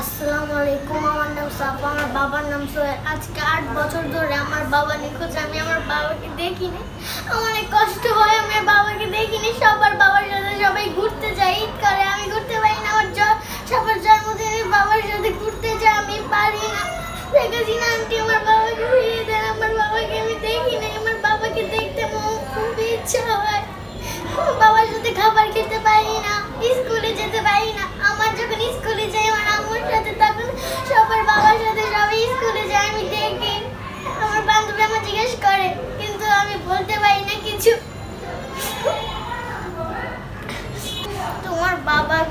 আসসালামু আলাইকুম আমার নাম সাফা, আমার বাবার নাম সোহেল। আজকে আট বছর ধরে আমার বাবা নিখোঁজ, আমি আমার বাবাকে দেখিনি। আমার অনেক কষ্ট হয়, আমি বাবাকে দেখিনি। সবার বাবার সাথে সবাই ঘুরতে যায়, ঈদ করে, আমি ঘুরতে পারি না, আমার সবার জন্মদিনে বাবার সাথে ঘুরতে যাই আমি পারি না। দেখেছি না, আন্টি, আমার বাবাকে ফিরিয়ে দেন, আমার বাবাকে আমি দেখি না আমার বাবাকে দেখতে খুবই ইচ্ছা হয়। বাবার সাথে খাবার খেতে পারি না, স্কুলে যেতে পারি না, আমার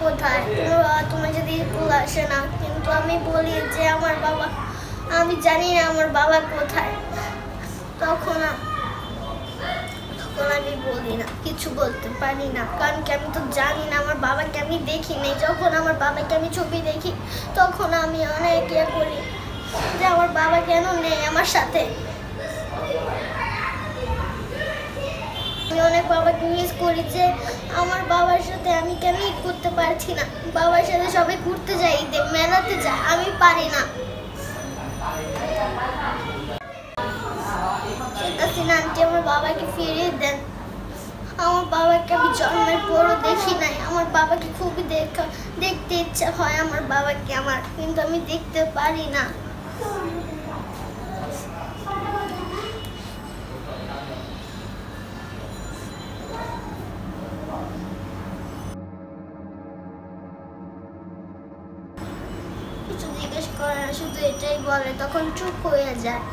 কোথায় তোমার যদি স্কুল আসে না, কিন্তু আমি বলি যে আমার বাবা, আমি জানি না আমার বাবা কোথায়। তখন তখন আমি বলি না, কিছু বলতে পারি না। কারণ কি, আমি তো জানি না, আমার বাবাকে আমি দেখি নাই। যখন আমার বাবাকে আমি ছবি দেখি, তখন আমি অনেক ইয়ে করি যে আমার বাবা কেন নেই আমার সাথে আমি অনেক বাবাকে মিস করি যে আমার বাবার সাথে আমি কেন ঈদ করতে পারছি না? বাবার সাথে সবাই ঘুরতে যাই, ঈদে, মেলাতে যাই, আমি পারি না। হাসিনা আমার বাবাকে ফিরিয়ে দেন। আমার বাবাকে আমি জন্মের পরও দেখি নাই। আমার বাবাকে খুবই দেখা, দেখতে ইচ্ছা হয় আমার বাবাকে আমার, কিন্তু আমি দেখতে পারি না। জিজ্ঞেস করে না শুধু এটাই বলে? তখন চুপ হয়ে যায়।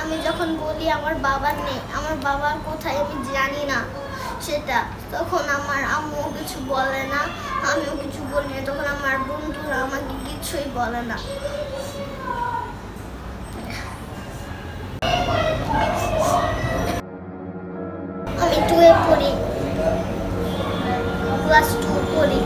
আমি যখন বলি, আমার বাবার নেই, আমার বাবা কোথায় আমি জানি না সেটা। তখন আমার আম্মু কিছু বলে না, আমিও কিছু বলি না। তখন আমার বন্ধুরা আমাকে কিছুই বলে না। আমি টুয়ে পড়ি ক্লাস টু পড়ি।